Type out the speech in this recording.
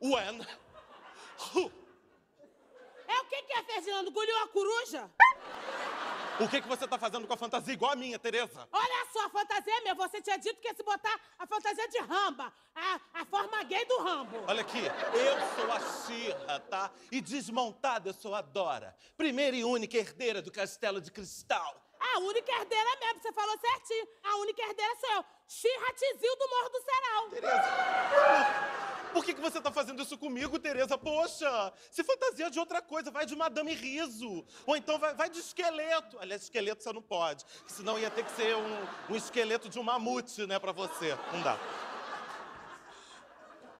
when, who. É o que que é, Ferdinando? Engoliu a coruja? O que, que você tá fazendo com a fantasia igual a minha, Tereza? Olha só, a fantasia é minha. Você tinha dito que ia se botar a fantasia de Ramba. A, a forma gay do Rambo. Olha aqui, eu sou a Xirra, tá? E desmontada eu sou a Dora. Primeira e única herdeira do castelo de cristal. A única herdeira mesmo, você falou certinho. A única herdeira sou eu. Xirra Tizil do Morro do Serão. Tereza, por que, que você tá fazendo isso comigo, Tereza? Poxa, se fantasia de outra coisa, vai de Madame Riso. Ou então vai, vai de esqueleto. Aliás, esqueleto você não pode, senão ia ter que ser um, um esqueleto de um mamute, né, pra você. Não dá.